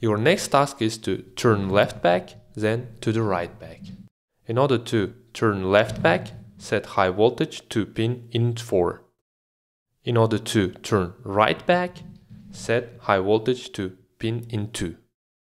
Your next task is to turn left back, then to the right back. In order to turn left back, set high voltage to pin in 4. In order to turn right back, set high voltage to pin in 2.